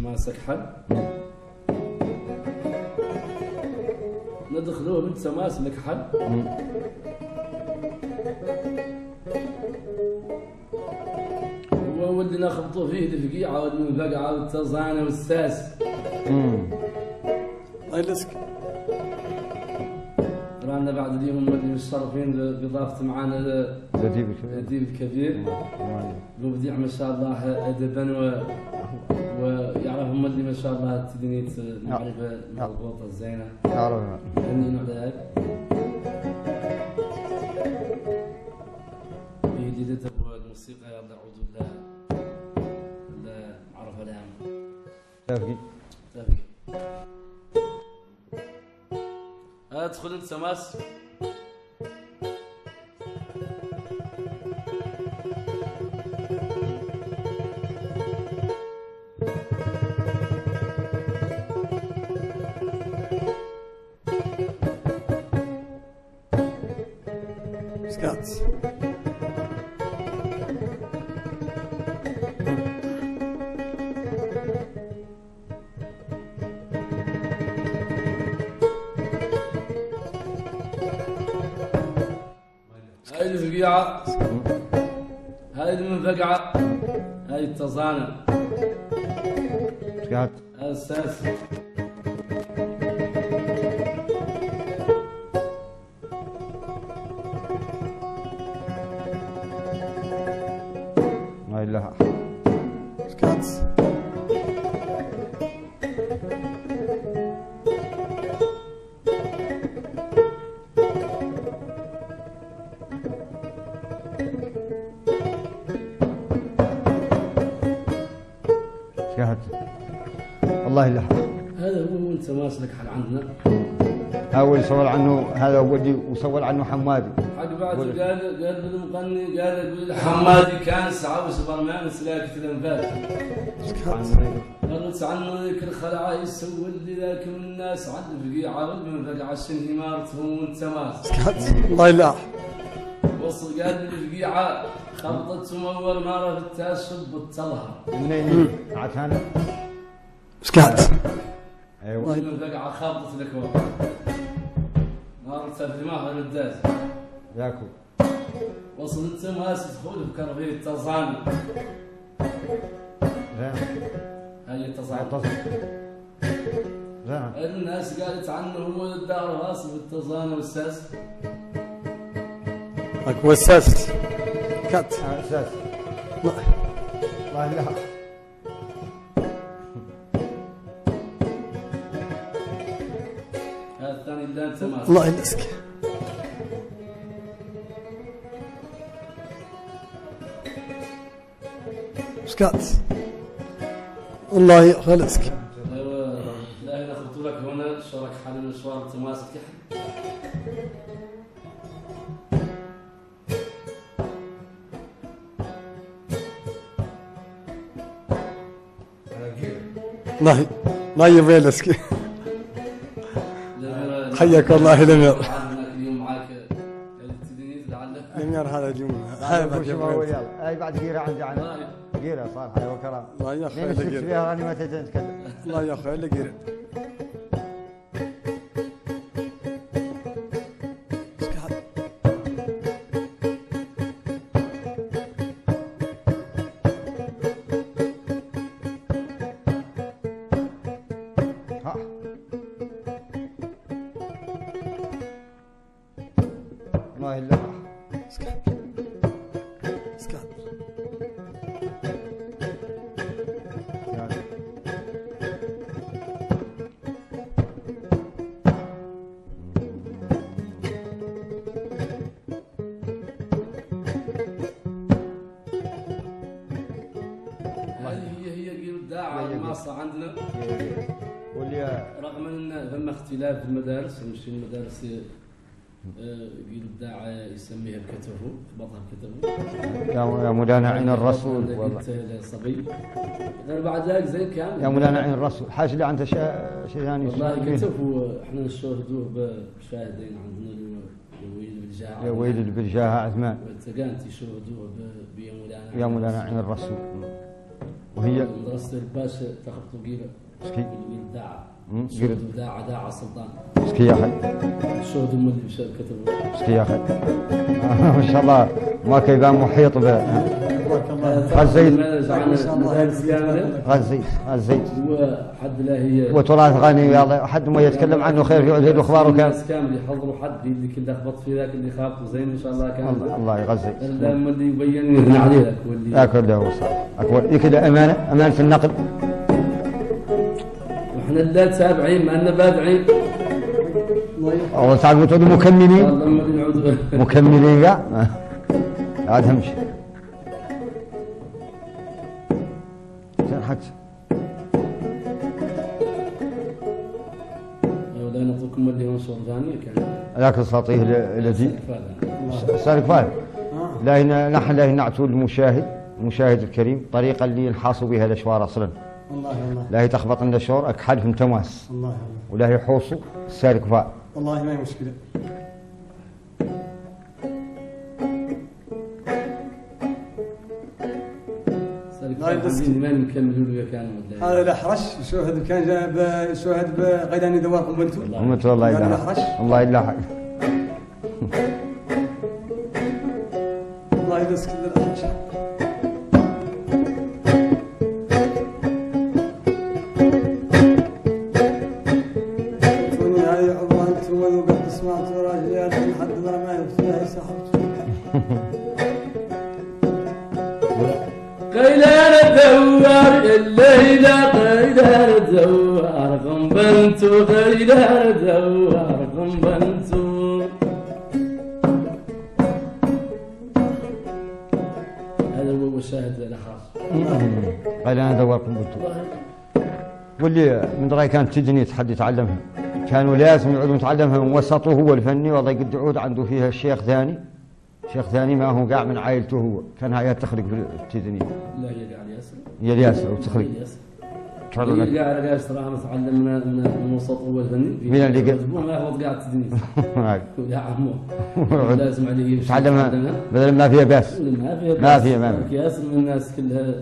ماسك حل ندخلوه بنت ماسك حل. هو ودي نخبطوا فيه الفقيعة والمنفقعة والتزانة والساس الله يلسك رانا بعد اليوم اللي متشرفين بإضافة معنا لطيف الكبير. الأديب الكبير. مبدع ما شاء الله أدبا و ويعرف هم اللي ما شاء الله تدنيت المعرفة المضبوطة الزينة. أعرف هني على هيك في جديدة الموسيقى يلا أعوذ بالله. لا معرفة العام تفقي تابعي ادخل انت سماس هاي التصانع سكات وسؤال عنه حمادي. حق بعد قال قال بالمغني قال حمادي كان سعى وسوبرمان سلاكة الانفاس قالت عنه ذيك الخلعة يسوي اللي ذاك من الناس. عد الفقيعة والمنفقعة الشن همارتهم وانت ماس سكات الله يلا وصل قال الفقيعة خبطت تمور ما رفدتها شب التظهر منين؟ عتانا سكات أيوة. والمنفقعة خبطت لك في دماغها الداز. ذاكو وصل انت ماس تدخل بكرفيه التصانع زين هاي التصانع اتصل زين الناس قالت عنه هو الدار غاصب التصانع والساس. وساس سكات أساس. الله الله الله يلسك سكات الله يخلصك أيوه لا أنا اخذت لك هنا شرك حال المشوار تماسك تحت الله الله لأن- حياك الله لمير لمير هذا اليوم. هذا أي بعد قيرة عندي قيرة صالحة أيوة كلام الله يا أخي فيها ما الله يا أخي لقير ها يسميها بكتفه يخبطها بكتفه يا يا مولانا عين الرسول عندك والله. صبي. غير بعد ذلك زي كان يا مولانا عين الرسول. حاج لي انت شيء شيء ثاني؟ والله يسمى كتف وإحنا نشاهدوه بشاهدين عندنا يا ويل بالجاه عثمان تشهدوا بيا مولانا يا مولانا عين الرسول. وهي مدرسة الباشا تخبطوا قيلة مسكي ويل داعة مم، شهدوا قيلة. داعة داعة سلطان. مسكي يا أخي. شهدوا من اللي بشهد كتبوا مسكي يا أخي. ما شاء الله. ما كيبان محيط ب غزيت غزيت غزيت وحد لا هي. وتراث غني يا الله. حد ما يتكلم عنه خير يعود له اخباره كان الناس كامل يحضروا حد اللي كله خبط في ذاك اللي خاف زين إن شاء الله كان الله الله يغزي لما اللي يبين يثنى عليه ذاك واللي أكل له صح اكبر كذا أمانة؟ أمانة النقل وإحنا لا تابعين ما لنا بابعين والله تعال تعودوا مكملين مكملين يا. عاد همشي زين حتى اللي كان. ذاك السطيح الذي. سالك فاهم لا هنا نحن لا نعتو المشاهد المشاهد الكريم طريقة اللي ينحاصوا بها الأشوار أصلا. الله الله. لا هي تخبط لنا شور اكحل في تماس الله الله. ولا هي حوصوا السالك فاهم والله ما هي مشكلة. سالك لا يدس- حبيبي ما نكملوا له كان ولا؟ هذا الأحرش شوهد كان جاب شوهد بغيداني دواركم بنتو ومثل الله قال يدهر الأحرش الله يدهر واللي من رأي كانت تجني حد يتعلمها كانوا لازم يعودوا يتعلمها من وسطه هو الفني والله قد يعود عنده فيها شيخ ثاني. شيخ ثاني ما هو قاع من عائلته هو. كان هاي تخلق في التجني لا هي قاعد ياسر. هي هي ياسر. تعرض لك هي قاعد متعلم من من من اللي؟ ما قاعد. يا عمو. لازم عليه يتعلمها. بدل ما فيها بأس. ما فيها ما. فيها- ما فيها. ياسر من الناس كلها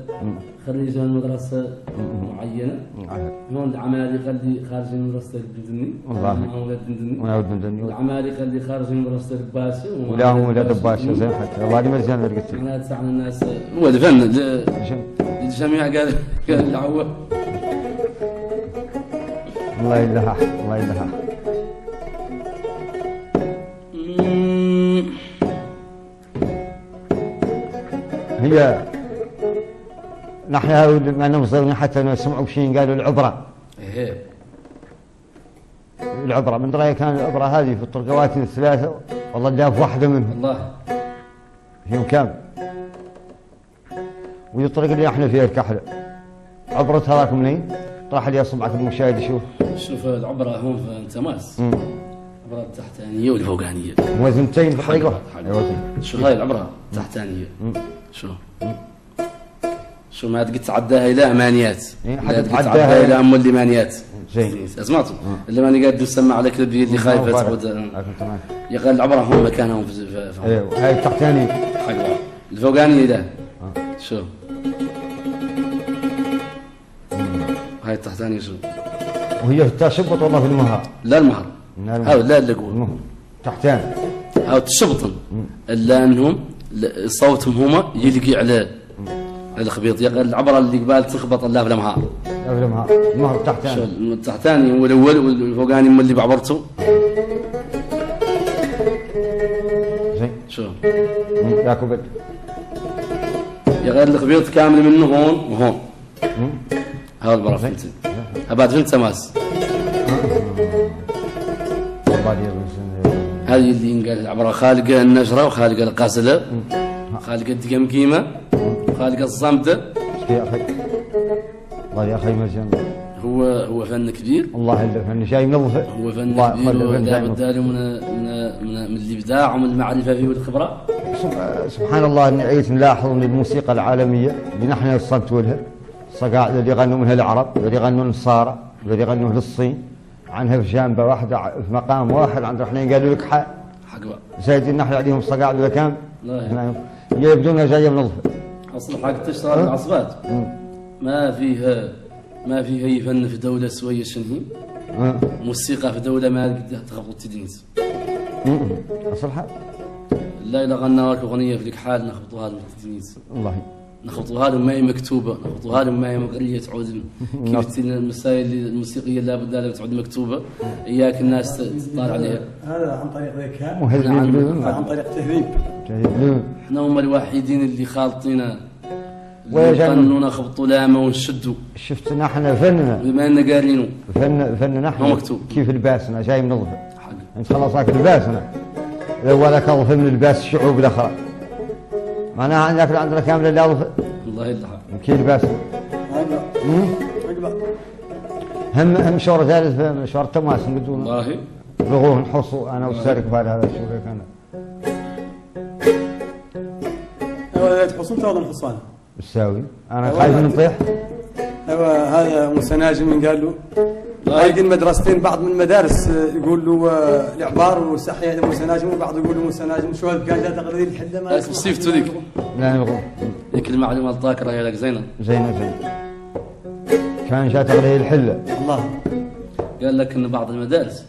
خريجة من مدرسة معينة. هون العمالقة اللي خارجين من مدرسة الجندني والله. ونعود من دنيا العمالقة اللي خارجين من مدرسة الباشا ولا هم ولا دباشة زين حتى والله ما زين رقتي إحنا تسعنا الناس هو الفن الجميع قال قال العوة. الله يلها الله يلها مم. هي نحن ما نمصرنا حتى نسمعوا شيء قالوا العبرة. إيه. العبرة من رأي كان العبرة هذه في الطرقوات الثلاثة؟ والله داف واحدة منهم. والله فيهم كامل ودي الطريقة اللي إحنا فيها الكحلة عبرتها راكم منين؟ راح لي اصبعك المشاهد يشوف شوف العبرة هون في انتماس مم. العبرة التحتانية والفوقانية موزنتين في طريقة حق- واحدة أي وزن. شو هاي العبرة التحتانية شو؟ شو ما قد تعداها إلى أمانيات. إيه، تعداها إلى ام الليمانيات زين. سمعتوا اللي ماني قاعد تسمع على كلبي اللي خايفه لكن تمام. يقال العبرة هم مكانهم في أيوه هاي التحتاني حق بعض. الفوقانية لا شو؟ هاي التحتانية شو؟ وهي تشبط والله في المهر. لا المهر. هاو لا اللقوة تحتاني هاو تشبطن. الا انهم صوتهم هما يلقي على على الخبيط العبرة اللي قبال تخبط الله في الأمهار. لا في المهر المهر شو تحتاني التحتاني هو الأول والفوقاني هم اللي بعبرته زين. شو؟ مم. ياكل بد يقال الخبيط كامل منه هون وهون. هذا البرا فهمتي اباد فهمت ماس. هذه اللي ينقال العبرة خالقة النجرة وخالقة القاسلة خالقة الدقمقيمة خالقة الصمدة مسكين يا أخي؟ والله يا أخي مرجان هو هو فن كبير. الله اللي فني شاي منظف هو فن الله كبير له من من من, الابداع ومن المعرفة فيه والخبرة. سب- سبحان الله اني عيت نلاحظ ان الموسيقى العالمية اللي نحن نصنتوا لها الصقاع اللي يغنوا منها العرب اللي يغنوا النصارى اللي يغنوا للصين عنها في جانبه واحدة في مقام واحد عند إحنا قالوا لك حق. بقى. زايدين نحن عليهم الصقاع ولا كام يبدون جاية من الظهر أصل حق تشتغل العصبات. ما فيها ما فيها اي فن في دولة سوية شنهي أه. موسيقى في دولة ما تخبط تدنيس. أصل حال لا إلا غنى لك أغنية في لك حال نخبطوها تدنيس والله نخبطوها لهم ما هي مكتوبة نخبطوها لهم ما هي مقريه تعود نعم. كيف المسائل الموسيقية لابد لها تعود مكتوبة. إياك الناس تطالع عليها. هذا عن طريق ذكاء مهذبين نعم. عن طريق تهذيب. إحنا هم الوحيدين اللي خالطين نغنوا نخبطوا لامة ونشدوا شفت نحن فننا بما إننا قارينه فن فن نحن. نحن مكتوب. كيف لباسنا جاي من الظهر حق. أنت خلاص هاك لباسنا ولا كظف من لباس الشعوب الأخرى. معناها عندك عندنا كامل الله يلحق أمم. اقبل هم؟ هم شهر ثالث في شهر تماس بدون والله. بغوه نحصوا أنا والسارق بعد هذا الشغل كان. أيوه تحصون تو الحصان. بالساوي أنا خايف نطيح أيوه هذا موسى ناجم قال له. لاقين مدرستين بعض من المدارس آه، يقول له آه، العبار وسحيا موسى ناجم وبعض يقول له موسى ناجم. شو هذا كان جاء تقرير الحله ما اسم صيفته ذيك لا نبغى ذيك المعلومة الذاكرة هي لك زينة. زين زين كان جات عليه الحله الله. قال لك إن بعض المدارس.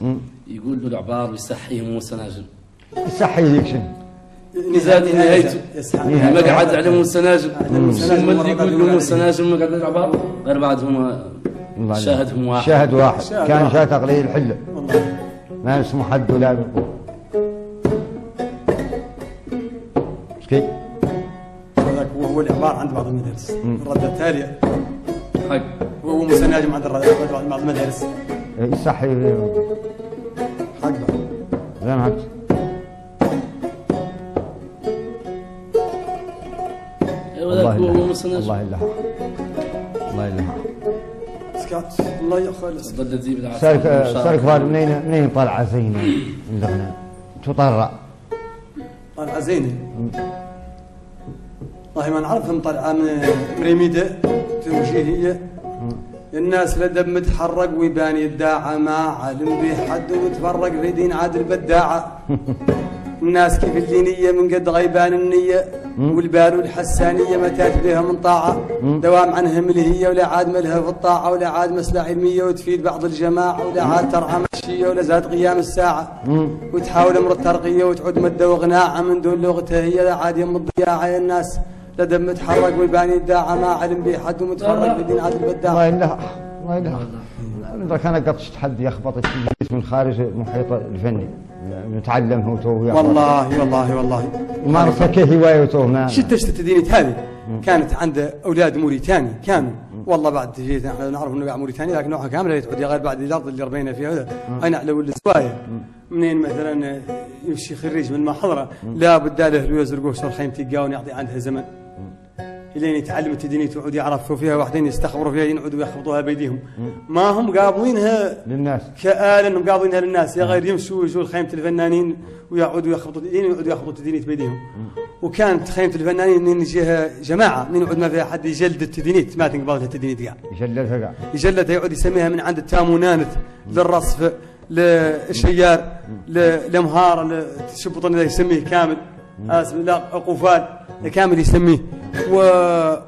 يقول له العبار ويصحيهم موسى ناجم. صحي ذيك شنو؟ نزاد نهايته نهاية. مقعد على موسى ناجم. موسى ناجم ثم اللي مرة يقول له موسى. ناجم مقعد العبار غير بعدهم شاهدهم واحد. شاهد واحد. شاهد كان عليه الحله والله ما اسمه حد ولا بقول كي؟ هذاك هو هو العبار عند بعض المدارس. الردة التالية حق. وهو موسى ناجم عند الردة عند بعض المدارس. صحي حق. بعض. زين هات. أيوه ذاك هو يلحق. الله يلحق. الله يلحق. سكات الله ضد بالعافيه سارك سارك فال منين منين طالعه زينة؟ اللغنه تطرع طالعة زينة. والله ما نعرفهم طالعة من مريميدة توجيهية. الناس لدب متحرق ويبان يداعى ما علم به حد ومتفرق في دين عادل بداعة. الناس كيف اللينية من قد غيبان النية والبال والحسانية متات بها من طاعة. دوام عنها ملهية ولا عاد ملها في الطاعة ولا عاد مسلة علمية وتفيد بعض الجماعة ولا عاد ترعى مشية ولا زاد قيام الساعة. وتحاول أمر الترقية وتعود مدة وغناعة من دون لغتها هي لا عاد يم الضياعة يا الناس لدى متحرك ويبان يداعى ما علم به حد ومتفرق في دين عادل يلحق يلحق إذا كان قطشت حد يخبط التدريس من خارج المحيط الفني. نتعلم هو تو والله والله والله. مارسه كهوايه تو ما شت شت الدينيت هذه. كانت عند أولاد موريتاني كانوا والله بعد جيت إحنا نعرف إنه قاعد موريتانيا لكن نوعها كاملة. تعود غير بعد الأرض اللي ربينا فيها هذا. اين على الزوايا منين مثلا يمشي خريج من المحاضره لا بد له لو يزرقوه صار خيمتي قاون يعطي عندها زمن. الين يتعلم التدينيت ويعود يعرفوا فيها واحدين يستخبروا فيها ينعدوا يخبطوها بأيديهم. ما هم قابضينها؟ للناس. كآلة أنهم قابضينها للناس. يا غير يمشوا يجوا خيمة الفنانين ويقعدوا يخبطوا الدين ويقعدوا يخبطوا التدينيت بأيديهم. وكانت خيمة الفنانين منين يجيها جماعة منين يقعد ما فيها حد يجلد التدينيت. ما تنقبض لها التدينيت قاع. يجلدها قاع. يجلدها يقعد يسميها من عند التامونانت للرصف للشيار لمهارة لشبط يسميه كامل. اسف لا قفال كامل يسميه. و...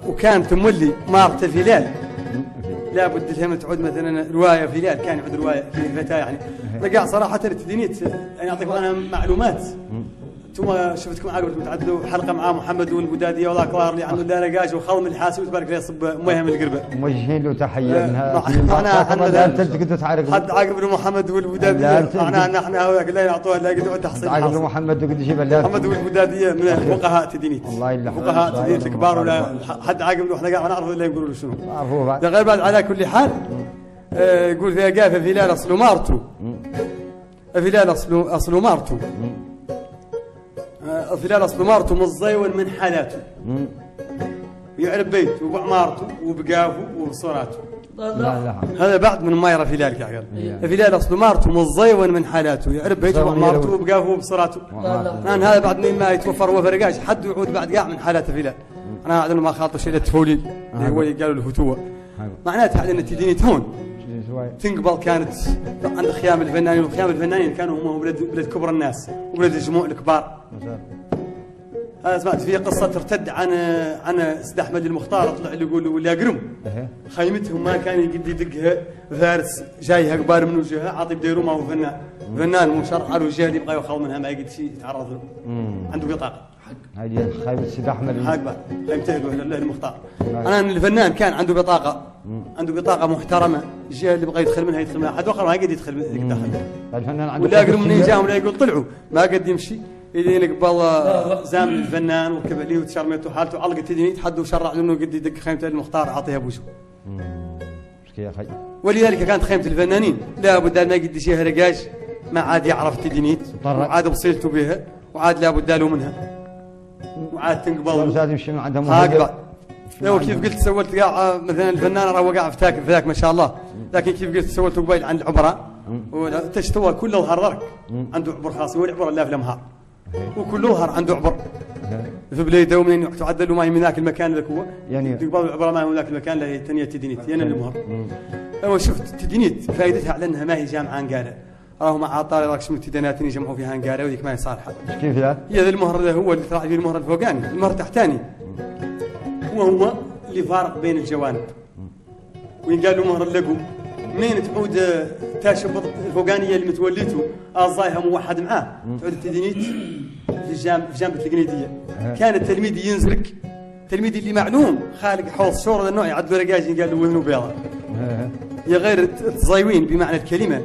وكانت مولي مارت الهلال لابد لهم تعود مثلا رواية في ليل. كان يعود رواية في الفتاه يعني. لقى صراحة التدينيت يعني اعطيكم أنا معلومات. أنتم شفتكم عقبة متعدلوا حلقة مع محمد والبدادية. وذاك الله اللي عنده دارقاج وخلم الحاسب وتبارك الله يصب مويه من القربة. موجهين له تحية. من هذا مع- معناها حنا أنت تقدر تعرف؟ حد عقب محمد والبدادية. معناها ان إحنا هذاك لا يعطوها لا يقدروا تحصيل عقب. محمد يجيب لا محمد والبدادية من فقهاء تدينيت. الله يلحق. فقهاء تدينيت. الكبار ولا حد عقب له. إحنا قاعد نعرف ولا يقولوا له شنو. عرفوه بعد. ده غير بعد على كل حال آه، يقول فيها قافه فيلال أصل مارتو. فيلال اصل أصل مارتو. فيلال اصل مارتو مزيون من حالاته يعرف بيت وبعمارته وبقافه وبصوراته هذا بعد من ما يرى فيلال كعقل. فيلال اصل مارتو مزيون من حالاته يعرف بيت صار وبعمارته. وبقافه وبصوراته الان هذا بعد من ما يتوفر وفرقاش حد يعود بعد قاع من حالات فيلال أنا أعلم ما خاطر شيء التفوليل اللي هو قالوا الهتوه معناتها أن تديني تون زوايا تنقبل كانت عند خيام الفنانين. وخيام الفنانين كانوا هم ولد ولد كبر الناس. ولد الجموع الكبار. أنا سمعت في قصة ترتد عن عن سيد أحمد المختار طلع اللي يقول ولا قرم. خيمتهم ما كان يقد يدقها فارس جايها قبار من وجهها عاطي بديرو ما هو فنان. فنان على وجهه اللي يبغى يخاف منها ما يقد شيء يتعرض له. عنده بطاقه هذه خايبة سيد أحمد بعد خيمته المختار. أنا إن الفنان كان عنده بطاقة. عنده بطاقة محترمة. الجهه اللي يبغى يدخل منها يدخل منها. حد اخر ما يقدر يدخل يدخل الفنان عنده ولا خبرة منين. جاهم ولا يقول طلعوا. ما قد يمشي. الين قبل زام الفنان وركب عليه وتشرمت وحالته علقت يدني يتحدى وشرع له انه قد يدق خيمته المختار اعطيها بوجهه مسكين يا أخي. ولذلك كانت خيمة الفنانين. لابد ما قد يشيها رقاش ما عاد يعرف تدنيت طرق. وعاد بصيلته بها وعاد لابد له منها. وعاد تنقبل. لازم يمشي من عندهم؟ هكذا لو كيف قلت سويت قاع مثلا الفنان راه وقع في ذاك ما شاء الله. لكن كيف قلت سويت قبيل عند العبراء؟ تشتوى كل ظهر درك عنده عبر خاص هو العبر لا في الامهار وكل ظهر عنده عبر. في بليده ومن تعدل ما هي من ذاك المكان ذاك هو. يعني- تقبل العبره ما من ذاك المكان لا هي تنية تدينيت. يعني المهر هو شفت تدينيت. فائدتها على أنها ما هي جامعة انقاره راهم عطاري راك شنو تدينات يجمعوا فيها انقاره وذيك ما هي صالحة. كيف؟ هي ذا المهر اللي هو اللي طلع فيه المهر الفوقاني. المهر التحتاني وهو اللي فارق بين الجوانب. وين قالوا مهر اللقو؟ منين تعود تاشب الفوقانية اللي متوليته الظايها موحد معاه. تعود التدنيت في جانب في جانب القنيدية كان التلميذ ينزلق التلميذ اللي معلوم خالق حوض شورى النوع يعدلوا رقاجي قال له وهنو بيضة؟ يا غير تزايوين بمعنى الكلمة.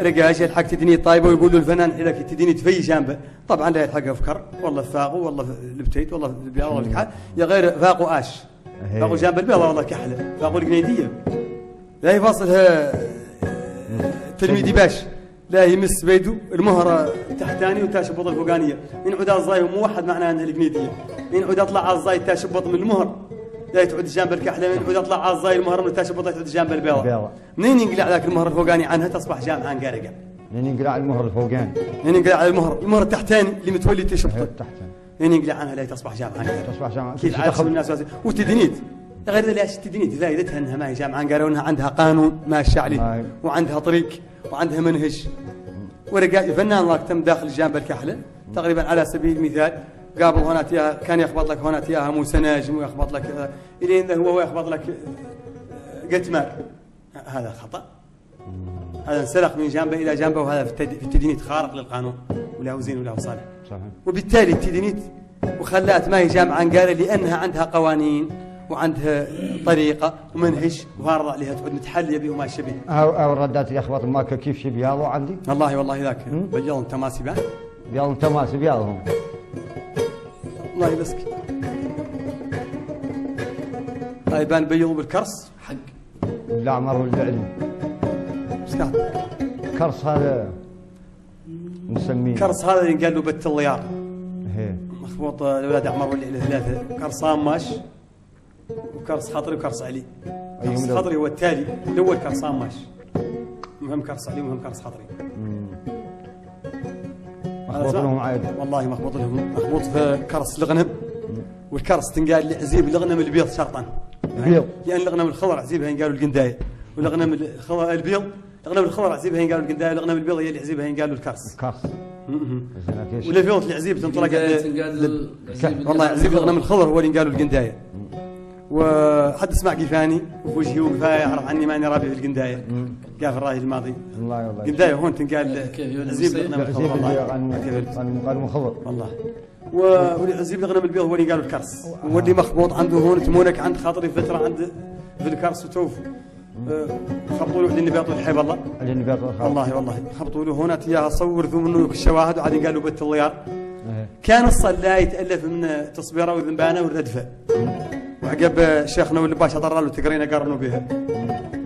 رقاش يلحق تدني طيبة ويقول له الفنان لك تدني في جانبه طبعا لا يلحق أفكر والله فاقو والله البتيت والله والله يا غير فاقو آش. فاقو جانب البيضة والله كحلة. فاقو القنيدية. لا يفاصلها تلميذي باش. لا يمس بيدو المهرة تحتاني وتاشبط الفوقانية إن عدا الزاي موحد معناها أنها القنيدية إن عدا طلع على الزاي تاشبط من المهر لا تعود جانب الكحلة من عدا طلع على الزاي المهر من تاشبط تعود جانب البيضة البيضة. منين ينقلع ذاك المهر الفوقاني عنها؟ تصبح جامعة انقارقة لأن ينقلع المهر الفوقاني؟ منين ينقلع على المهر؟ المهر التحتاني اللي متولي تشبط تحت منين ينقلع عنها؟ لا تصبح جامعة انقارقة تصبح جامعة. كيف عايش الناس. وتدنيت. غير ذا ليش تدنيت فائدتها إنها ما هي جامعة انقاره وانها عندها قانون ماشي عليه. وعندها طريق وعندها منهج. ورقا فنان الله تم داخل جانب الكحله تقريبا على سبيل المثال قابل هناك يا كان يخبط لك هناك ياها موسى ناجم ويخبط لك الين ذا هو يخبط لك آه، قتمار. هذا خطأ. هذا انسلخ من جانبه إلى جانبه وهذا في التد- في التدنيت خارق للقانون. ولا هو زين ولا هو صالح صحيح. وبالتالي التدنيت وخلأت ما هي جامعة انقارة لأنها عندها قوانين. وعندها طريقة ومنهج وفارضة عليها تعود متحلية به وما شبه. أو أو الردات اللي أخبط الماكة كيف شي بياضو عندي والله والله ذاك. بيض انت ماسي بعد بياضو تماس بياضهم الله يلسك هاي بان بيضوا بالكرس؟ حق. الأعمر والعلم مسكات كرس هذا نسميه. كرس هذا اللي قال له بت الضيار هي مخبوط الاولاد عمر واللي ثلاثة. كرسان ماش وكرس خطري وكرس علي. كرس دول؟ خطري هو التالي الأول كرسان ماش مهم كرس علي ومهم كرس خطري مخبوط لهم عاد والله مخبوط لهم مخبوط في كرس الغنم والكرس تنقال لعزيب الغنم البيض شرطا. بيض. لأن الغنم الخضر عزيبها ينقالوا القندايه والغنم الخضر البيض الغنم الخضر عزيبها ينقالوا القندايه والغنم البيض هي اللي عزيبها ينقالوا. زين كيش ولا فيوت العزيب تنطلق والله عزيب الغنم الخضر هو اللي قالوا القندايه وحد اسمع قفاني وفي وجهي وقفايه يعرف عني ماني رابي في القندايه قال في الراي الماضي. الله والله قندايه هون تنقال عزيب؟ الغنم الخضر والله. وعزيب الغنم البيض هو اللي قالوا الكرس. هو اللي مخبوط عنده هون تمونك عند خاطري فترة عند في الكرس وتوف. آه، خبطوا له اللي بيعطوا الحي والله اللي بياض الخضر والله والله. خبطوا له هنا اياها صور ذو منه الشواهد وبعدين قالوا بت الضيار إيه. كان الصلاة يتألف من تصبيره وذنبانه والردفة. وعقب شيخنا واللي باشا له تقرينا قرنوا بها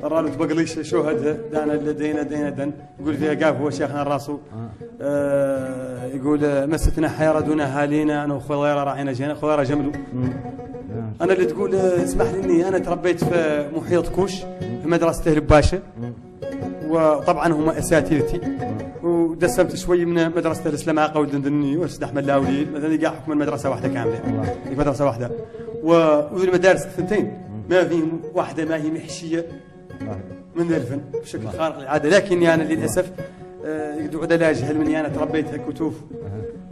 له تبقليش شوهدها دانا دينا دينا دن يقول فيها قاف هو شيخنا راسه آه يقول مستنا حيرة دون أهالينا أنا وخضيره راعينا جينا خضيره جملوا أنا اللي تقول اسمح لي إني أنا تربيت في محيط كوش في مدرسة الباشا. وطبعا هم اساتذتي ودسمت شوي من مدرسة الاسلاماقه والدندني والاستاذ أحمد لاولي. مثلا قاع حكم المدرسة واحدة كاملة. مدرسة واحدة. والمدارس الثنتين. ما فيهم واحدة ما هي محشية. من الفن بشكل خارق للعادة. لكني أنا للأسف آه، يقعد لا اجهل مني. أنا تربيت كتوف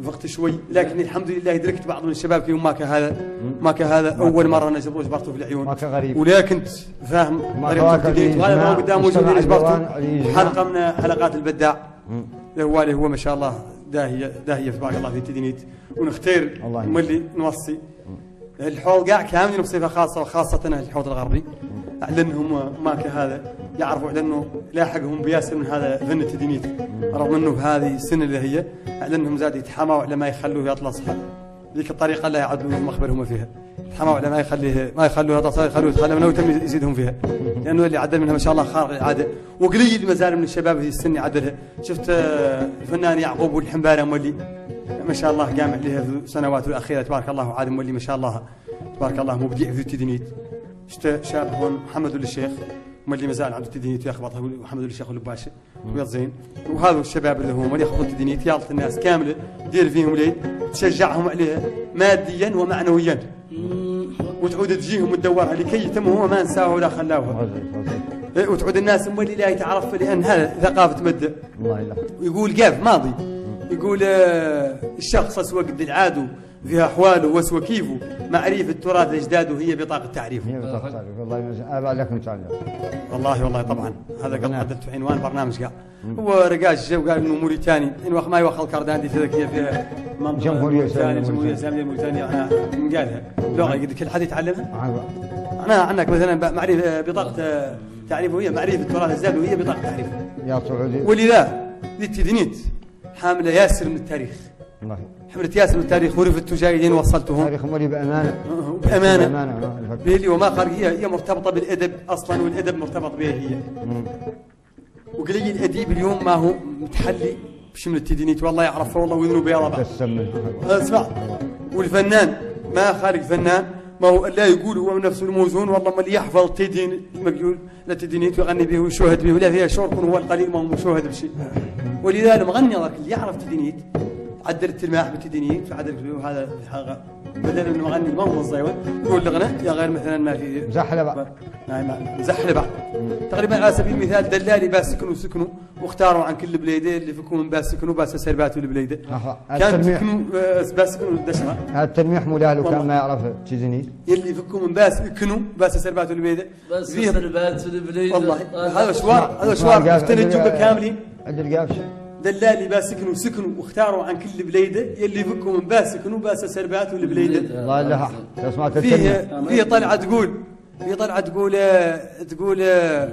وقت شوي. لكن الحمد لله دركت بعض من الشباب كيوم ما كهذا ما كهذا. أول مرة أنا جبروش برطو في العيون. ما كغريب. ولا كنت فاهم الإجماع قدام مجتمع جبرته. حلقه من حلقات البداع. اللي هو اللي هو ما شاء الله داهيه داهية تبارك الله في تدينيت. ونختار. ملي نوصي. الحوض قاع كامل بصفه خاصة وخاصه الحوض الغربي. لانهم ما كهذا يعرفوا على انه لاحقهم بياسر من هذا فن التدينيت رغم أنه بهذه السنة اللي هي على انهم زاد يتحاموا على ما يخلوه يطلع صح ذيك الطريقة لا يعدوا مخبرهم فيها. يتحاموا على ما يخليه ما يخلوه يطلع صح يخلوه يتخلى منه ويتم يزيدهم فيها. لأنه اللي عدل منها ما شاء الله خارق العادة. وقليل ما زال من الشباب في السن يعدلها شفت آه، الفنان يعقوب والحنبارة مولي. ما شاء الله قام عليها في السنوات الأخيرة تبارك الله عاد مولي ما شاء الله. تبارك الله مبدع في التدنيت. شاب هون محمد الشيخ مولي ما زال عنده التدنيت يخبطها محمد الشيخ والباشا ويض زين. وهذا الشباب اللي هم اللي يخبطوا التدنيت يالط الناس كامله دير فيهم ليل تشجعهم عليها ماديا ومعنويا. وتعود تجيهم وتدورها لكي يتم هو ما نساوها ولا خلاوها إيه، وتعود الناس مولي لا يتعرف لأن هذا ثقافة مده الله يلا ويقول قاف ماضي. يقول آه، الشخص اسوى قد العادو فيها احواله واسوى كيفه معرفة تراث أجداده هي بطاقة تعريفه. هي بتختار والله يمسك ابا لك متعلم والله والله طبعا. هذا قد. قدمت عنوان برنامج قال هو رقاش جا وقال إنه موريتاني وقت ما يوخل كردان دي تذكيه فيها. موريتانيا، إسلامية جمهورية اسلاميه موريتانيا. أنا قالها. لغة قد كل حد يتعلمها؟ عقبة. أنا عنك مثلا معرفة بطاقة آه، تعريفه هي معرفة تراث الزاد وهي بطاقة تعريفه. يا سعودي ولذا ذي حامله ياسر من التاريخ. الله. حملت ياسر من التاريخ ورف التجاريين وصلتهم تاريخ مولي بأمانة. بأمانة. بأمانة آه،. بيلي وما خارج هي هي مرتبطة بالأدب أصلا والأدب مرتبط بها هي. مم. وقليل الأديب اليوم ما هو متحلي بشمل التدنيت والله يعرفه والله ربع تسمن اسمع والفنان ما خارج فنان ما هو لا يقول هو نفسه الموزون والله اللي يحفظ التدين مقيول لا تدينيت ويغني به ويشوهد به ولا فيها كون هو القليل ما هو مشوهد بشيء. ولذلك مغني ذاك اللي يعرف تدينيت. عدل التلماح بالتدينيت وعدل هذا الحلقة بدل من المغني ما هو الزيون يقول الغنى يا غير مثلا ما في مزحلة بقى. نعم مزحله بعض تقريبا على سبيل المثال دلالي باس سكنوا سكنوا واختاروا عن كل بليدة اللي فيكم باس سكنوا باس سرباتوا البليدة. كان التلميح. سكنوا آه، باس سكنوا الدشرة. هذا التلميح والله. كان ما يعرف تشيزني. يلي فيكم من باس يكنوا باس سرباتوا البليدة. بس فيه السربات والبليد والله هذا شوار هذا شوار الجوبه كاملين عند القافش دلالي باس سكنوا سكنوا واختاروا عن كل بليدة يلي فيكم من باس سكنوا باس سربات الله فيه فيه طلعة تقول فيه طلعة تقول آه، تقول آه،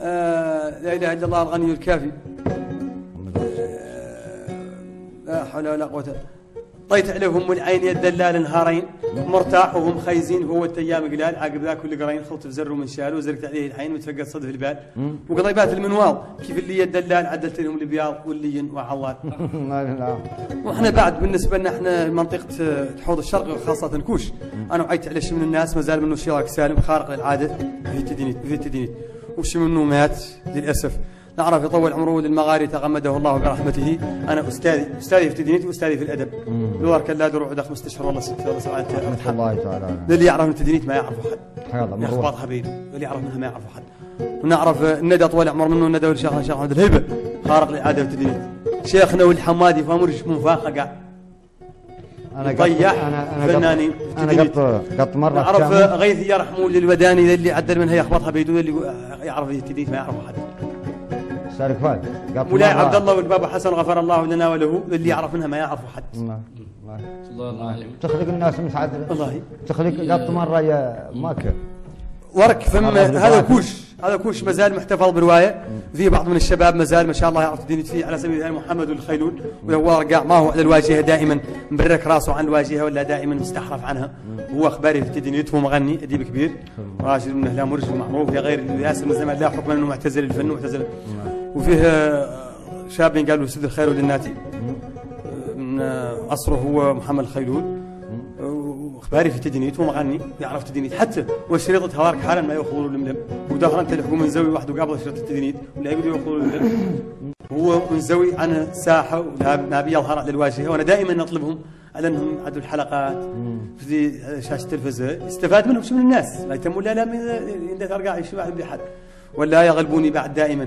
آه، لا إله إلا الله الغني الكافي. لا حول ولا قوة طيت عليهم العين يا الدلال نهارين مرتاح وهم خايزين هو التيام قلال. عقب ذاك اللي قرين خلط في زر ومن شال وزرقت عليه العين متفقد صدف البال. وقضيبات المنوال. كيف اللي يا الدلال عدلت لهم البياض واللين لا وإحنا بعد بالنسبة لنا إحنا منطقة حوض الشرق خاصه كوش. أنا وعيت على شي من الناس ما زال منه شراك سالم خارق للعادة. في التدينيت في التدينيت وشي منه مات للأسف. نعرف يطول عمره للمغاري تغمده الله برحمته. أنا أستاذي أستاذي في التدينيت واستاذي في الأدب. دور كلا دروع ده خمسة اشهر والله ست ولا سبعة الله تعالى. اللي يعرف من التدينيت ما يعرفه حد. الله يخبط حبيبي. اللي يعرف منها ما يعرفه حد. ونعرف الندى طول عمر منه الندى والشيخ الشيخ محمد الهيبة خارق للعاده والتدينيت شيخنا والحمادي فامرش منفاخه قاعد أنا ضيع أنا قط أنا قط قط مرة كامل. غيث يرحموا للوداني اللي عدل منها يخبطها بيدو اللي يعرف التدينيت ما يعرف احد فال قط مولاي عبد الله والبابا حسن غفر الله لنا وله اللي يعرف منها ما يعرف أحد. الله الله تخلق الناس متعدله والله تخلق قط مرة يا ماكر. ورك فم الله هذا. كوش. هذا كوش مازال محتفظ بروايه في بعض من الشباب مازال ما شاء الله يعرف الدين فيه على سبيل المثال محمد الخيلول وهو رقاع. ما هو على الواجهة دائما. مبرك راسه عن الواجهة ولا دائما مستحرف عنها. هو اخباري في التدنيت هو مغني أديب كبير. راجل من أهل مرج ومعروف يا غير ياسر من زمان لا حكم انه معتزل الفن معتزل. وفيه شاب قالوا سيد الخير وللناتي من عصره هو محمد الخيلول وأخباري في تدنيت ومغني يعرف تدنيت حتى وشريطة هوارك حالا ما ياخذوا الملم ودهر انت الحكومة منزوي وحده قابل شريطة التدنيت ولا يقدروا ياخذوا الملم هو منزوي عن ولا ما بيظهر على الواجهة وأنا دائما نطلبهم على أنهم عدوا الحلقات في شاشة التلفزيون استفاد منهم شو من الناس لا يتموا لا لا من عند ترقع يشبع بحد ولا يغلبوني بعد دائما.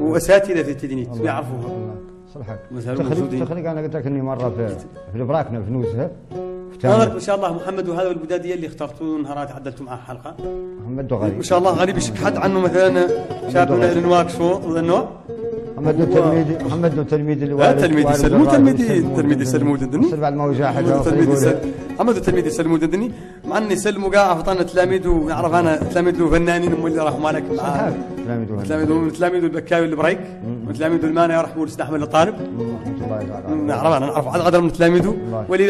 وأساتذة في التدنيت يعرفوها صلحك تخليق موجودين. تخليق أنا قلت لك إني مرة في في البراكنه في نظرك تامر ما شاء الله محمد وهذا البداديه اللي اخترتوه نهارات عدلتوا معاه حلقه محمد غريب. ما شاء الله غريب. يشك حد عنه مثلا؟ شافنا النواكشو وذا النوع؟ محمد تلميذ محمد تلميذ لا الوالد تلميذ والد يسلمو الراجل تلميذ يسلمو تلميذ يسلمو دندني يصير بعد ما هو جاحد محمد هو تلميذ مع أني يسلموا قاع فطنا تلاميذ ونعرف أنا تلاميذ فنانين هم اللي راحوا مالك مع تلاميذ. تلاميذ من البكاوي والبريك من تلاميذ المانع يرحموا الأستاذ أحمد الطالب. نعرف أنا نعرف عدد من تلاميذه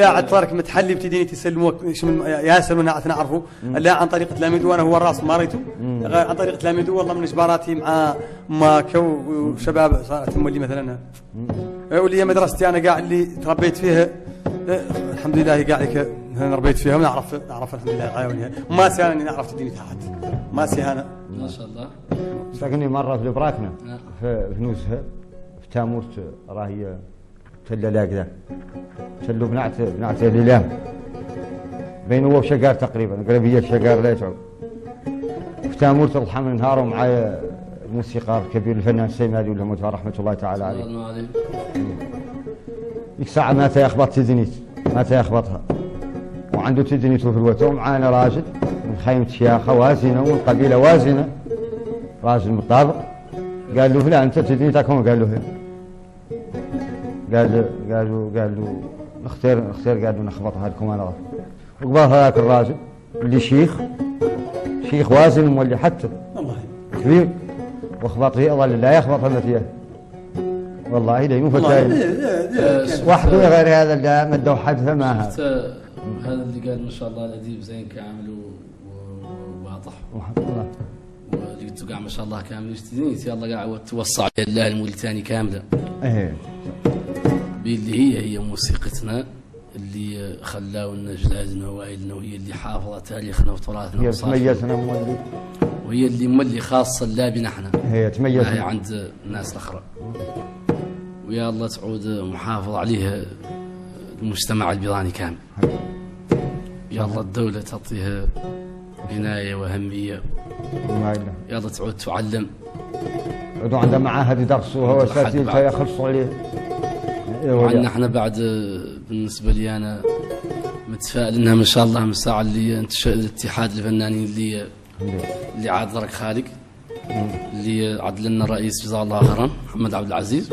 عاد صارك متحلي بتديني تسلموا من- ياسر ونعرف نعرفه. لا عن طريق تلاميذه وأنا هو الراس ما ريته غير عن طريق تلاميذه والله من إجباراتي مع ماكو وشباب صارت هم اللي مثلا. واللي هي مدرستي أنا قاعد اللي تربيت فيها. الحمد لله قاعد أنا ربيت فيها ونعرف نعرف الحمد لله ونهايه ما أنا إني نعرف تديني تحت. ما أنا ما شاء الله. ساكني مرة في البراكنة نعم. في نوسها في تامورت راهي تلا لاقذة تلو بنعت بنعت الإله بين هو وشقار تقريبا قريبية شقار لا يتعب في تامورت الحمل نهار ومعايا الموسيقار الكبير الفنان سيمادي ولا موت رحمة الله تعالى عليه. الله عليه ديك ساعة مات يخبط تدنيت مات يخبطها وعنده تدنيته في الوتر. ومعانا راجل من خيمة شياخة وازنة ومن قبيلة وازنة. راجل مطابق قال له فلان أنت تدنيتك هون. قال له هي. قال له قال له قال له نختار نختار قال له نخبطها لكم أنا. وقبل هذاك الراجل اللي شيخ شيخ وازن مولي حتى. الله كبير. وخبط فيه ظل لا يخبط المتيه والله إيه، كان- وحده غير هذا اللي مدوا حدثه ما هذا. شفت هذا اللي قال ما شاء الله الأديب زين كامل وواضح. ولقيته قاع ما شاء الله كامل. يستدنيت يلا قاع توسع الله المولتاني كاملة. إيه. باللي هي هي موسيقتنا اللي خلاونا جدادنا وائلنا وهي اللي حافظة تاريخنا وتراثنا هي. تميزنا مولي. وهي اللي مولي خاصة لا بنا إحنا هي ما هي تميزنا عند الناس الأخرى ويا الله تعود محافظ عليها المجتمع البيضاني كامل. يا الله الدولة تعطيها عناية وأهمية. يا الله تعود تعلم. عدوا عنده معاهد واساتذه الحد بعد. يخلصوا عليه. إيه وعندنا إحنا بعد بالنسبة لي أنا متفائل إنها ما شاء الله من الساعة اللي الاتحاد الفنانين اللي. اللي عاد درك خالق. اللي عاد لنا الرئيس جزاه الله خيرا محمد عبد العزيز.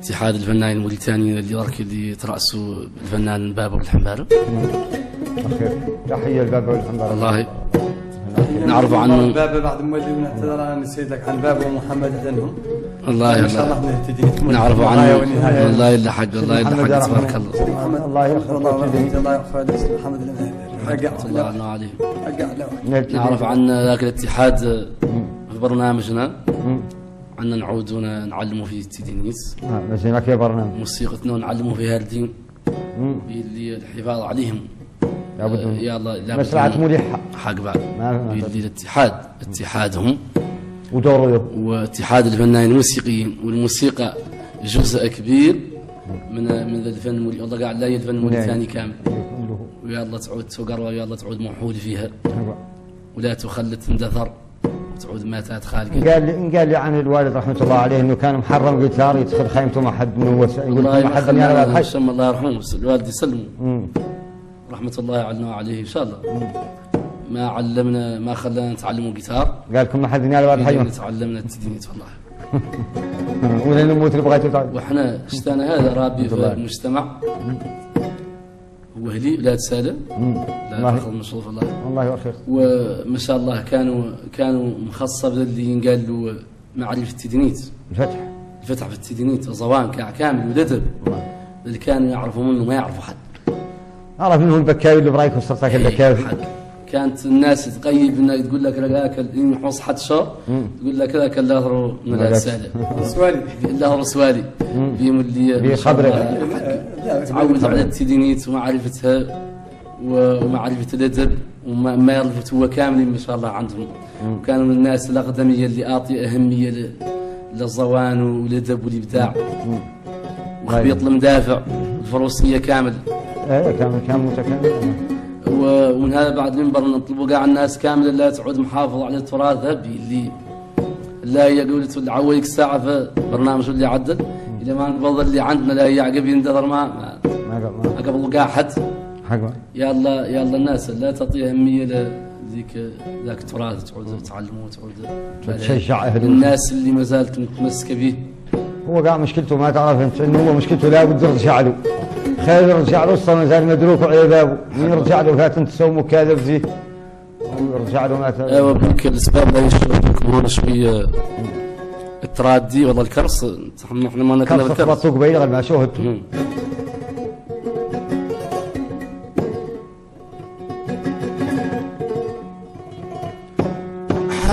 اتحاد الفنانين الموريتانيين اللي اللي ترأسوا الفنان بابو الحنبارة اخير تحية الباب والحمد لله والله نعرف عنه بابا بعد مولي ونعتذر أنا نسيت لك عن بابا ومحمد عندهم والله ما شاء الله الله نهتدي. نعرف عنه والله إلا حق والله إلا حق. تبارك الله. الله يخلق الله. يرحمه الله يغفر محمد الله عليه. نعرف عن ذاك الاتحاد في برنامجنا. عنا نعود نعلموا في التدينيس آه، بس هناك يا برنامج موسيقتنا ونعلموا فيها الدين. اللي الحفاظ عليهم. لابد آه، الله لابد من- ملحة حق بعد اللي الاتحاد. اتحادهم. ودوره واتحاد الفنانين الموسيقيين. والموسيقى جزء كبير من من الفن المولي الله قاعد لا الفن الموريتاني كامل. الله تعود تقر ويا الله تعود موحول فيها. ولا تخلت اندثر وتعود ماتت خالقة قال لي قال لي عن الوالد رحمة الله عليه إنه كان محرم جيتار يدخل خيمته ما حد من وس... يقول الله ما حد من هذا الحي هشام الله يرحمه الوالد يسلمه. مم. رحمة الله علينا وعليه إن شاء الله. ما علمنا ما خلانا نتعلموا جيتار قال لكم ما حد من الحي اللي تعلمنا التدينيت والله. ولا نموت اللي بغيتوا تعرف. وإحنا اشتانا هذا رابي في الله. المجتمع واهلي ولاد سالم الله فخر مشروف الله. الله يوخر وما شاء الله كانوا كانوا مخصب اللي ينقال له معرفة التدينيت الفتح. الفتح في التدينيت زوان كاع كامل وددب اللي كانوا يعرفوا منه ما يعرفوا حد. عرف منهم البكاوي اللي برايك وصرتك البكاوي. حق كانت الناس تقيب انك تقول لك راك ينحوص حد شو؟ تقول لك ذاك اللي من لا. السالة سؤالي الله رسوالي بهم اللي ما شاء خبرة. الله حق. تعود على التدينيت ومعرفتها. ومعرفة الأدب وما ما يعرفت هو كامل ما شاء الله عندهم. وكانوا من الناس الأقدمية اللي أعطي أهمية للزوان والأدب والإبداع. وخبيط المدافع الفروسية كامل. إيه كان كان متكامل. ومن هذا بعد المنبر نطلبوا كاع الناس كاملة لا تعود محافظة على تراثها اللي لا هي قولت العويك الساعة في برنامج اللي عدل. اذا ما نقبض اللي عندنا لا هي عقب يندثر ما ما قبل. كاع حد. حق يلا يلا الناس لا تعطي اهميه لذيك ذاك التراث تعود تعلموا تعود تشجع أهل الناس اللي ما زالت متمسكة به هو قاع مشكلته ما تعرف أنت انه هو مشكلته لابد يرجع له. خير يرجع له أصلا زال مدروك على بابه من يرجع له فات انت تسوي مكاذب زيه ويرجع له ما تعرف. أيوه بك الإسباب لا يشوفكم هون شوية. الترادي والله الكرس إحنا ما ناكلها كرس بالكرس خبطوك قبيل غير ما شوهد.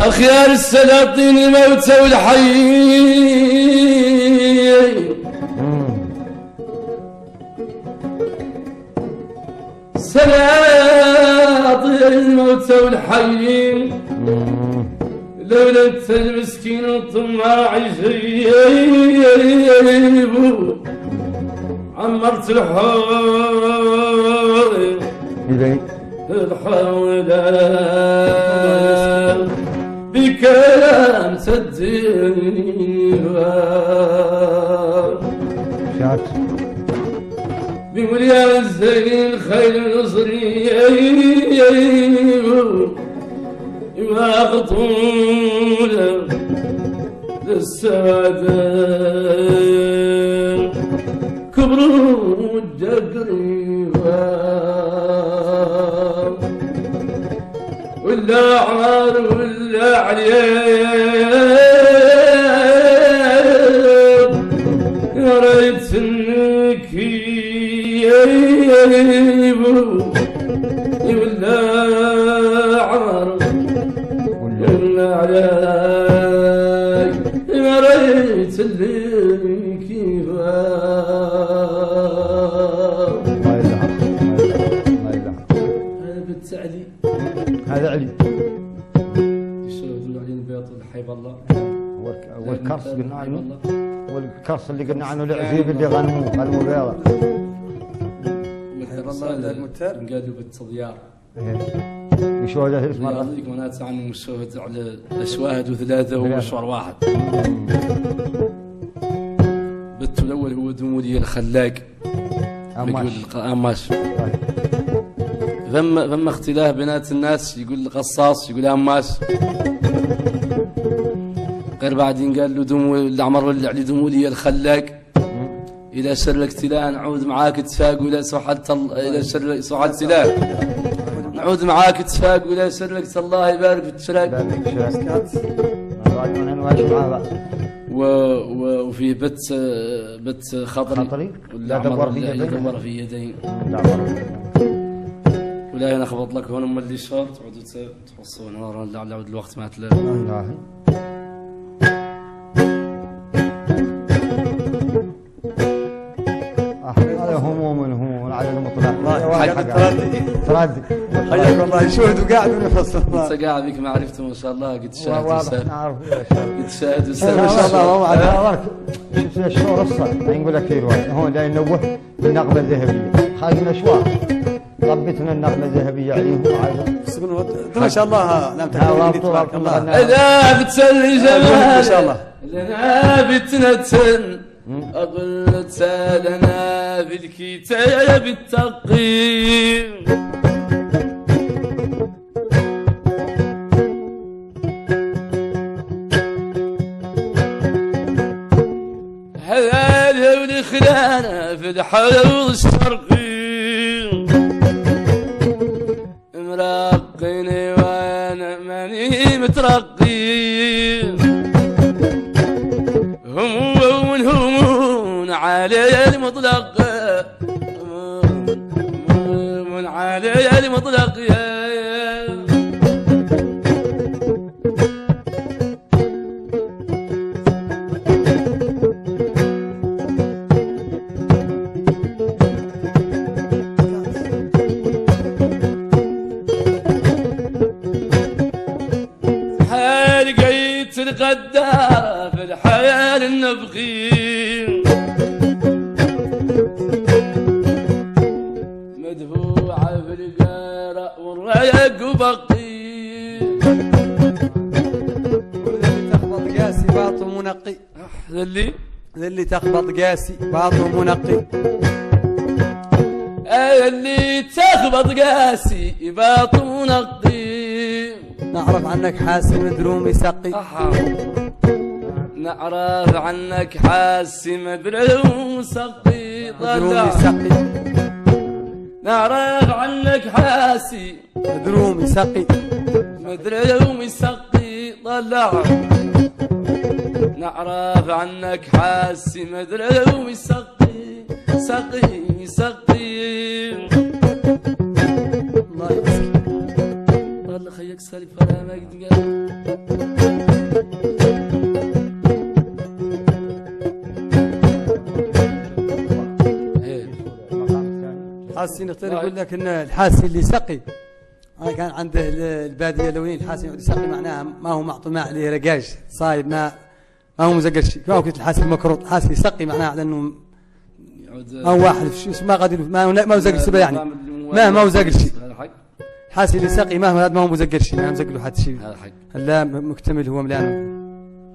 أخيار السلاطين الموتى والحيين سلاطين الموتى والحيين لولا انت المسكين الطماع جيب عمرت الحور يبين الحول بكلام الديوان شات بمليان الزين خير نصري ما خطولة للسادة. كبروا الجقريبا ولا عار ولا عليك يا ريت إنك ولا عار ولا عليك عنه هو الكرس اللي قلنا عنه العزيب اللي غنموه غنموه بيضة حيب الله عند المتار. قالوا بالتضيار يشوهد اسم الله الله يعطيك الشهد على الأشواهد وثلاثة ومشوار واحد. بت الأول هو دمولي الخلاق. أماش. يقول اماش ثم ثم اختلاف بينات الناس يقول قصاص يقول هماش غير بعدين قال له دمو العمر اللي علي دمولي الخلاق. إلى شر الاقتلاع نعود معاك تفاق ولا ال... إلى شر سحلت لا نعود معاك تفاق ولا شرك الله يبارك في بقى و... و... وفي بت بت خطري. خطري؟ ولا لا دبر في لا يديه. يدبر في يديه لا ولا أنا خبط لك هون أم اللي شهر تعودوا ت- تحصون نهار عود الوقت ما تلاقي تردي تردي حياك الله يشوهدوا قاعد ونفصل انت قاعد بك معرفته ما شاء الله. قد شاهد واضح نعرف. قد شاهد. ما وساهد شاء الله، ما الشهور الصح ما نقول لك رواية هون لا ينوه بالنغمة الذهبية خالقنا شوار ربتنا النغمة الذهبية عليهم. وعلى ما شاء الله. نعم تبارك الله. الله إذا بتسلي جمال ما شاء الله. لنا بتنتن. أقول لنا بالكتاب التقييم. هذا الهول خلانا في الحوض قاسي باطل منقي. اللي تخبط قاسي باطو نقي نعرف عنك حاسم درومي سقي. أحا. نعرف عنك حاسي مدري وسقي درومي سقي. نعرف عنك حاسي. درومي سقي. مدري ومسقي طلع. نعرف عنك حاسي مدري ومسقي سقي سقي الله يسقي طلع خيك سالي ما إيه. حاسي نختار يقول لك إن الحاسي اللي سقي. أنا كان عنده ال- البادية الأولين الحاسي يقعد يسقي معناها ما هو معطي ماء عليه رقاش صايب ما ما هو مزقر شيء. ما هو كنت الحاسي المكروط حاسي يسقي معناها على إنه يعود ما هو واحد ما قادر ما هو ما هو زقر سبا يعني. ما ما هو زقر شيء. هذا حق. الحاسي اللي سقي ما هو هذا ما هو مزقر شيء ما هو مزقر له حتى شيء. هذا حق. لا مكتمل هو مليان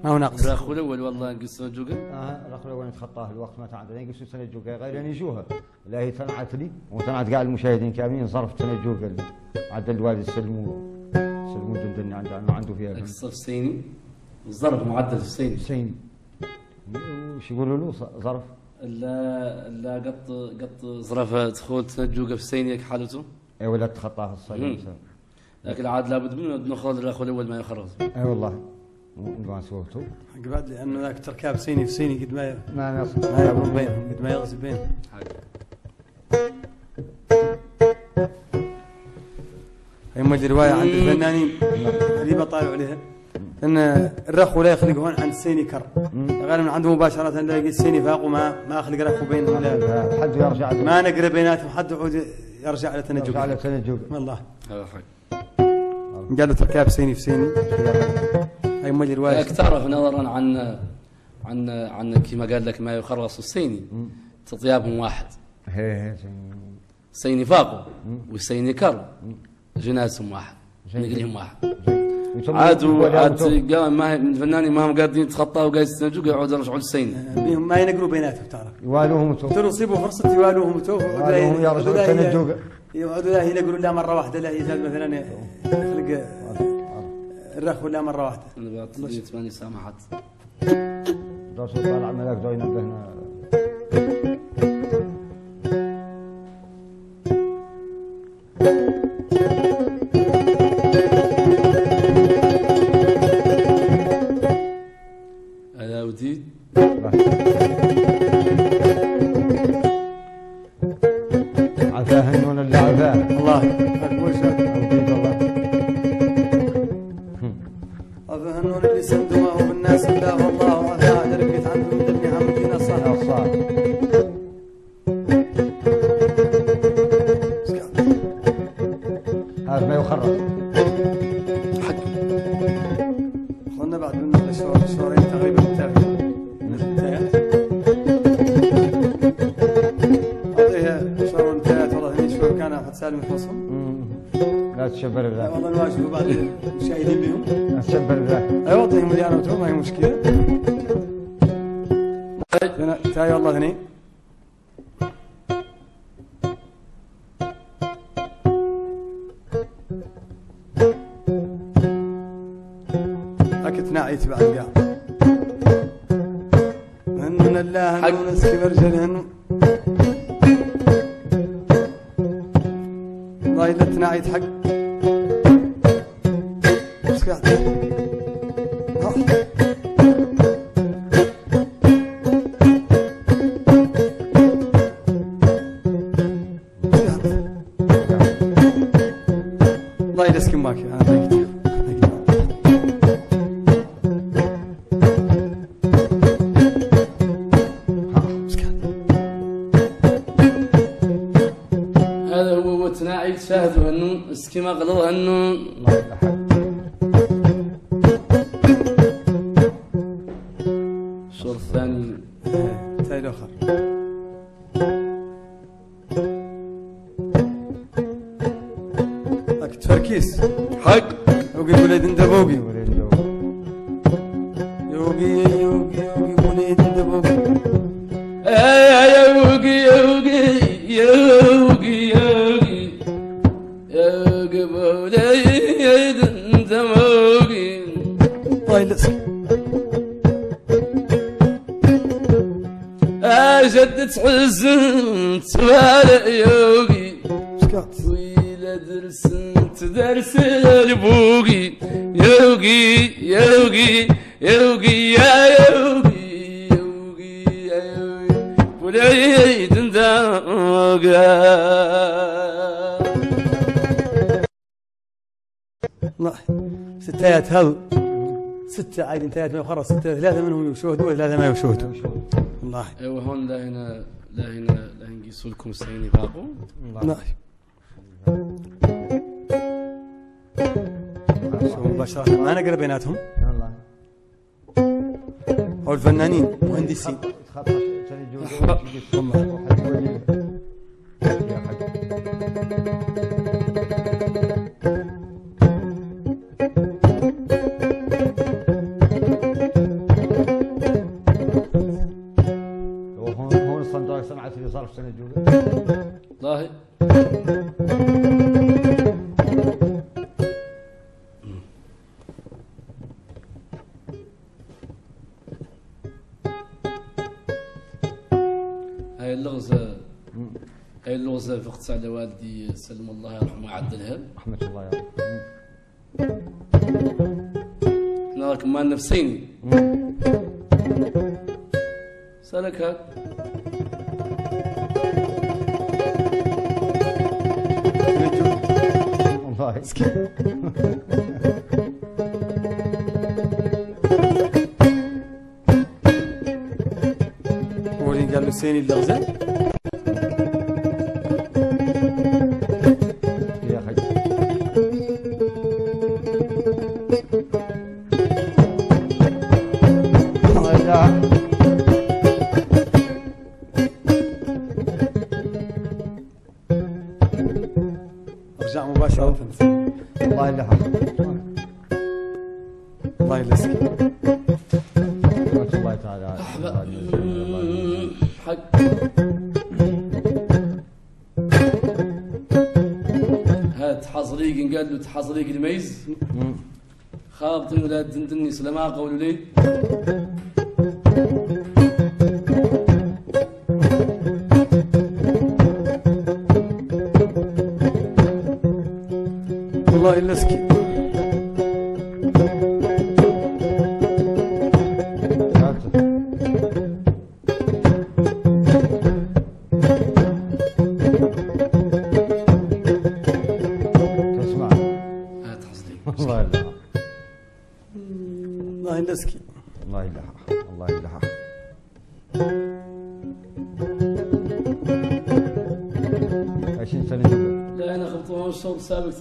ما هو ناقص. الأخ الأول والله قصة جوجل. آه الأخ الأول يتخطاه الوقت ما تعدى يقصوا سنة جوجا غير أن يجوها. لا هي تنعت لي وتنعت قاع المشاهدين كاملين ظرف سنة جوجا عدى الوالد سلموا سلموا جندني عنده عنده عنده فيها. قصه في السيني الظرف معدل في السيني حسين وش يقولوا له؟ ص- ظرف. لا لا قط قط ظرف دخول تنجوقه في السيني حالته. اي ولا تخطاه مم. الصيد لكن عاد لابد منه ناخذ الاخ الأول ما يخرج. اي والله. نبغى نسوته بعد لأنه ذاك تركاب صيني في صيني قد ما ما ما يعبرون بينهم قد ما يغزي بينهم. يما اللي روايه عند الفنانين. اللي بطالوا عليها. إن الرخو لا يخلق هون عند السيني كر. غالبا عنده مباشرة نلاقي السيني فاق وما ما خلق رخو بينهم لا حد يرجع ما نقرأ بيناتهم حد يعود يرجع على يرجع على جوجا والله. هذا حق قالوا تركاب صيني في صيني هاي اللي رواية. تعرف نظرا عن عن عن كما قال لك ما يخرص السيني. تطيابهم واحد. هي هي زين. سيني فاقو والسيني كر. جناسهم واحد. نقلهم واحد. عاد قام ما الفنانين ما هم قادرين يتخطاوا وقاعد يستنجوا يقعدوا يرجعوا للسيني بيهم ما ينقروا بيناتهم تعرف يوالوهم وتو ترى يصيبوا فرصة يوالوهم وتو يوالوهم يرجعوا تنجوقا يقعدوا لا ينقروا لا مرة واحدة لا يزال مثلا يخلق الرخ ولا مرة واحدة. أنا بعطي ثمانية سامحت دور طالع ملاك دور ينبهنا أنا الكيس حق يوقي وليد دبوقي ستة عاد انتهت من خرج ستة ثلاثة منهم يشهدوا وثلاثة ما يشهدوا والله. ايوا هون لا هنا لا هنا لا نقيسوا لكم سيني باقو الله شو مباشرة معنا قرب بيناتهم. والله. هو الفنانين مهندسين. والله. اللي صار في سنة جودة والله هاي اللغزة هاي اللغزة فقت على والدي سلم الله يرحمه ويعدلها رحمة الله يا رب. مال نفسيني سألك. هو اللي قال له سيني اللغزة maa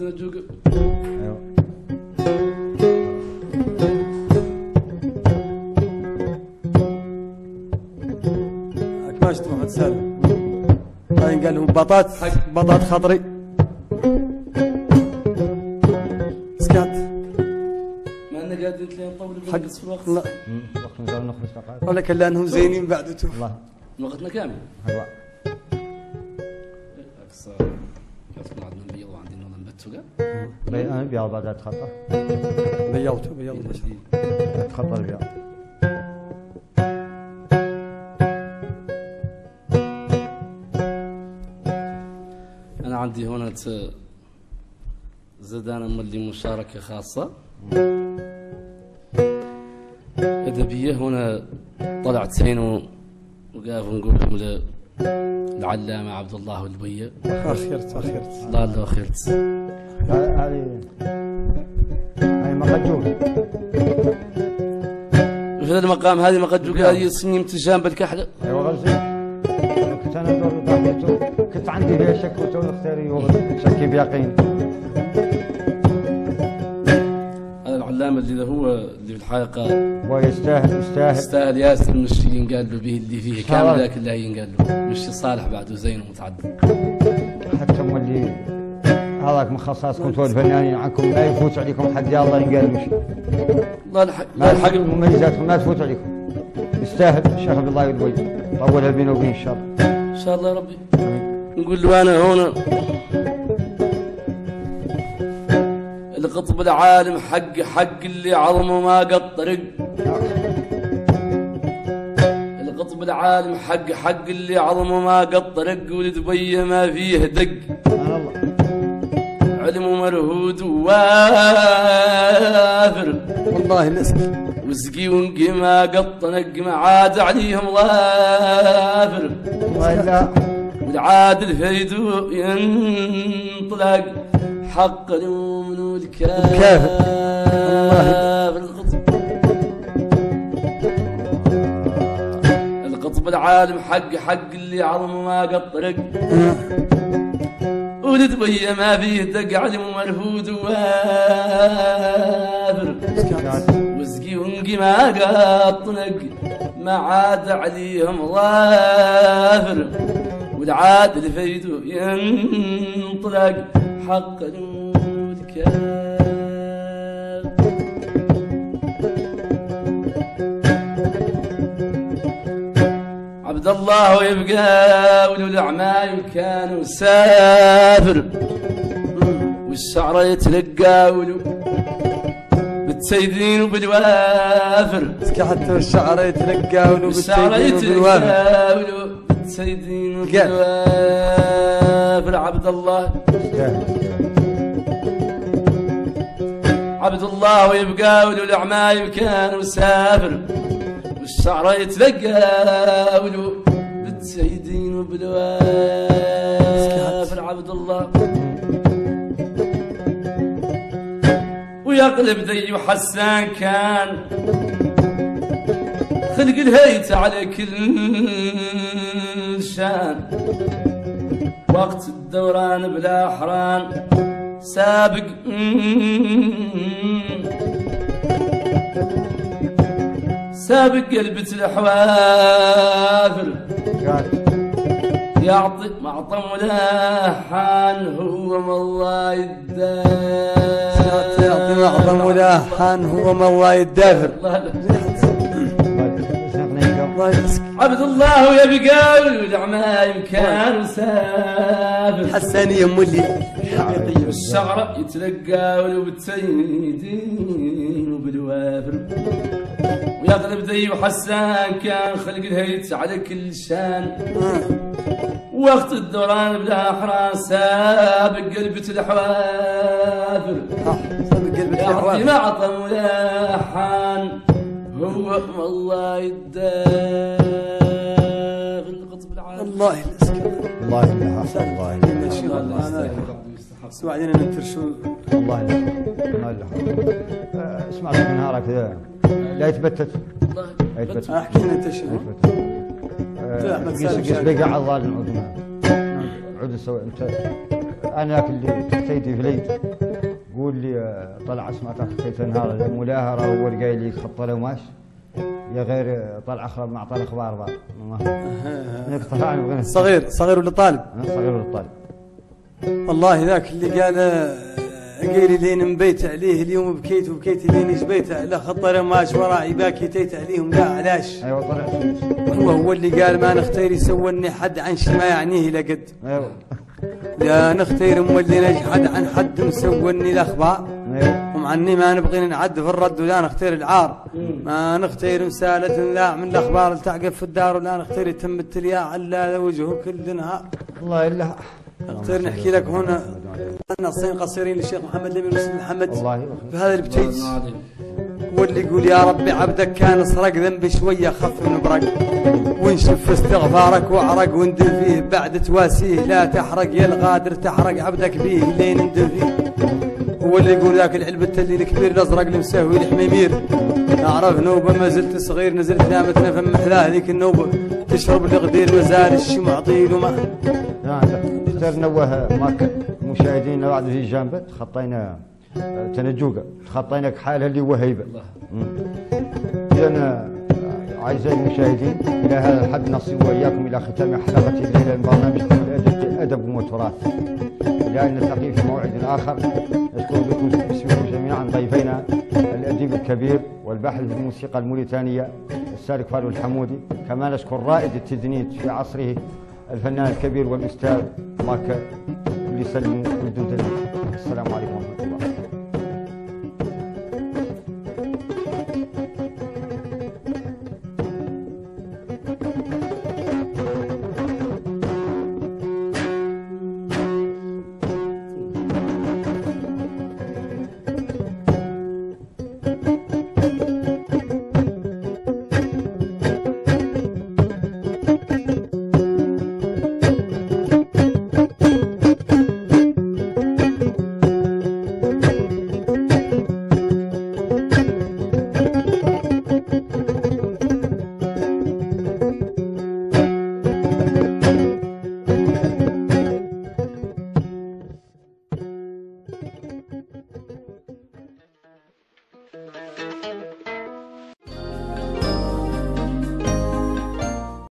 الشوط السابق تنجوق أيوه ما شفت محمد سالم بعدين قال لهم بطاط بطاط خضري. سكات. ما أنا قاعدين تلاقي نطول حق. في الوقت. الله وقت نزل نخرج فقط ولا كان لأنهم زينين بعد توف الله. وقتنا كامل. هوا أنا عندي هنا زاد أنا مولي مشاركة خاصة. ادبيه هنا طلعت سين وقاف نقول لهم العلامه عبد الله البيه اخرت اخرت الله الله خيرت. هذه هاي مخجوك في هذا المقام هذه ما قد هذه سني امتجان بالكحله أيوه غزي كنت أنا دور ضحيته كنت عندي فيها شك وتو اختاري وغزي شكي بيقين. هذا العلامه اللي هو اللي في الحقيقة ويستاهل يستاهل. يستاهل ياسر مش اللي ينقال له به اللي فيه. كامل. ذاك اللي ينقال له مش صالح بعد وزين ومتعدل حتى مولي. هذاك من خصائصكم أنتم الفنانين عنكم ما يفوت عليكم حد. يا الله ينقال وش الله الحق ما الحق مميزاتكم ما تفوت عليكم. يستاهل. الشيخ عبد الله الوي طولها بينه وبين إن شاء الله. إن شاء الله يا ربي. نقول له أنا هنا. القطب العالم حق حق اللي عظمه ما قد طرق القطب العالم حق حق اللي عظمه ما قد طرق ولدبي ما فيه دق. سبحان الله علم مرهود وافر. والله نسك وسقي ونقي ما قد طنق ما عاد عليهم ظافر والله والعاد الفيد ينطلق. حق المؤمن والكافر القطب القطب العالم حق حق اللي عظم ما قد طرق ولد بي ما فيه دق علم مرفود وافر وسقي ونقي ما قد طنق ما عاد عليهم ظافر. والعاد الفيد ينطلق حق الكافر عبد الله يبقى ولو الأعمال كانوا سافر والشعر يتلقى ولو بالتسيدين وبالوافر. حتى الشعر يتلقى ولو بالتيدين وبالوافر. بالتسيدين وبالوافر عبد الله. عبد الله ويبقى ولو الأعمال كانوا سافر والشعر يتلقى ولو بالتسيدين وبالوافر عبد الله. ويقلب ذي حسان كان. خلق الهيت على كل شان وقت الدوران بلا حران سابق. سابق قلبة الحوافر قال يعطي معطم ملاحان هو ما الله يدافر يعطي معظم ولاحان هو ما الله يدافر الله يمسك عبد الله يبقى والعمايم كان سافر. حسانية مولي حقيقية والشعر يتلقى ولو بالتيدين وبالوافر. ويغلب ذي وحسان كان خلق الهيت على كل شان. وقت الدوران بلا حران سابق قلبة الحوافر صدق قلبك يا يعطي حوافر معطى ملاحان هو والله يدافر القطب العالي الله يمسك. الله يلا الله الشيخ الله بس بعدين ننتر شو الله له آه، اسمع لك من نهارك لا يتبتت. الله لا يتبتت. أحكي لنا أنت شنو؟ آه، قيس. بقى عضال نعود معه عود سوي انت أنا اللي تحتيتي في العيد قول لي طلع اسمع تحتيت نهار الملاهره هو اللي قايل لي خط لوماش يا غير طلع اخر مع طلع أخبار بعض. بغينا صغير صغير ولا طالب؟ صغير ولا طالب. والله ذاك اللي قال آه، قيلي لين مبيت عليه اليوم بكيت وبكيت لين جبيت لا خطر ماش وراعي باكي تيت عليهم لا علاش؟ أيوه طلع سويس. هو هو اللي قال ما نختار يسوني حد عن شي ما يعنيه لقد. أيوه. لا نختار مولي نجحد عن حد مسوني الأخبار؟ أيوه. ومعني ما نبغي نعد في الرد ولا نختار العار. ما نختار مسالة لا من الأخبار تعقب في الدار ولا نختار يتم التلياع على وجهه كل نهار. الله إلا نختار نحكي لك هنا نصين قصيرين للشيخ محمد لمن مسلم محمد. والله. بهذا البتيج هو اللي يقول يا ربي عبدك كان سرق ذنبي شوية خف من برق. ونشف استغفارك وأعرق وندم فيه. بعد تواسيه لا تحرق يا الغادر تحرق عبدك بيه لين ندم فيه. هو اللي يقول ذاك العلبة اللي الكبير الازرق اللي مساوي الحميمير أعرف نوبة ما زلت صغير نزلت نامتنا فم محلاه ذيك النوبة تشرب الغدير مازال الشمع طيل وما نختار نوه ماك المشاهدين بعد في جنبه خطينا تنجوقة خطينا كحالها اللي وهيبة إذا أعزائي المشاهدين إلى هذا الحد نصل وإياكم إلى ختام حلقة الليلة من الأدب أدب وتراث. إلى أن نلتقي في موعد آخر. نشكر بكم باسمكم جميعا ضيفينا الأديب الكبير والباحث في الموسيقى الموريتانية الأستاذ كفار الحمودي. كما نشكر رائد التدنيت في عصره الفنان الكبير والأستاذ الله ك- يسلم ودود السلام عليكم